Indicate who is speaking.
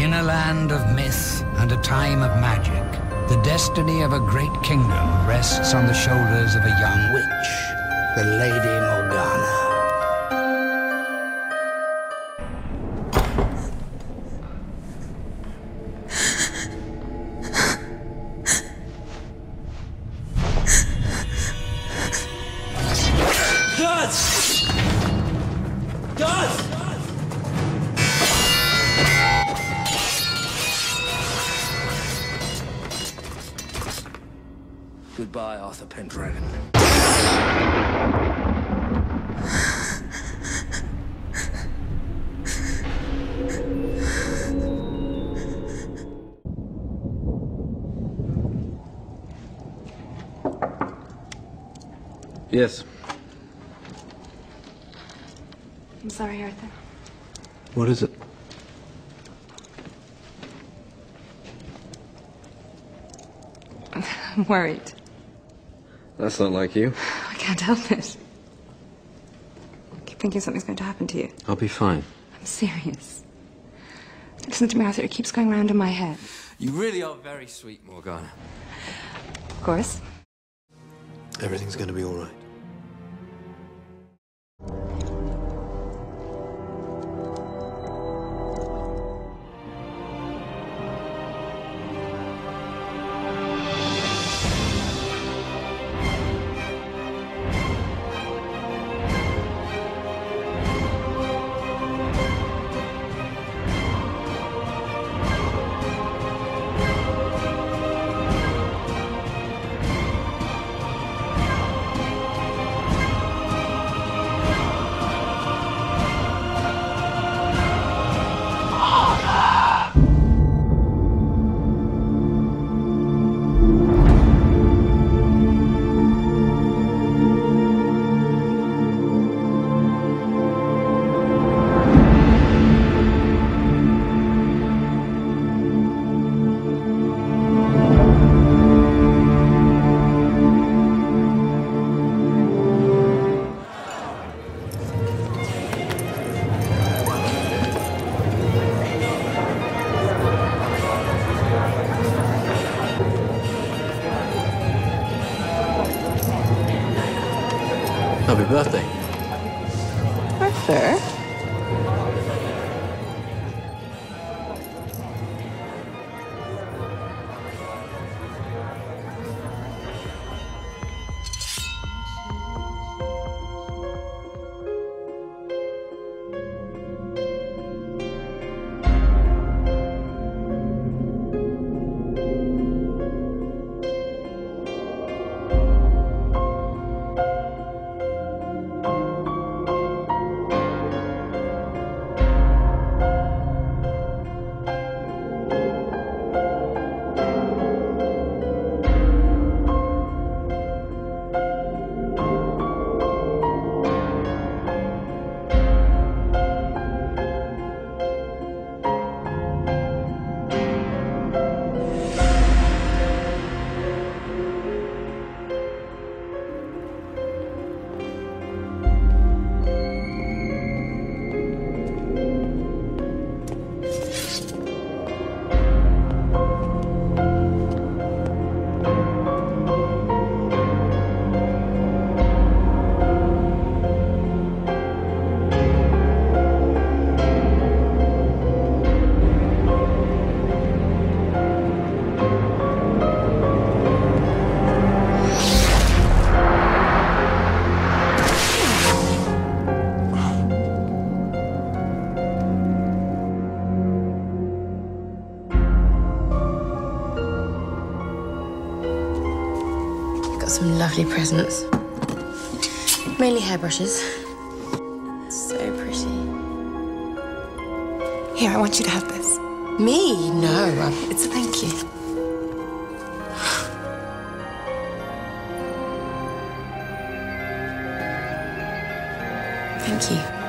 Speaker 1: In a land of myth and a time of magic, the destiny of a great kingdom rests on the shoulders of a young witch, the Lady Morgana.
Speaker 2: Gus!
Speaker 1: Goodbye, Arthur Pendragon.
Speaker 3: Yes.
Speaker 4: I'm sorry, Arthur.
Speaker 3: What is it?
Speaker 4: I'm worried.
Speaker 3: That's not like you.
Speaker 4: I can't help it. I keep thinking something's going to happen to you.
Speaker 3: I'll be fine.
Speaker 4: I'm serious. Listen to me, Arthur. It keeps going round in my head.
Speaker 2: You really are very sweet, Morgana.
Speaker 4: Of course.
Speaker 3: Everything's gonna be all right. Happy birthday.
Speaker 4: Arthur?
Speaker 5: Got some lovely presents. Mainly hairbrushes. So pretty.
Speaker 4: Here, I want you to have this.
Speaker 5: Me? No. um,
Speaker 4: It's a thank you.
Speaker 5: Thank you.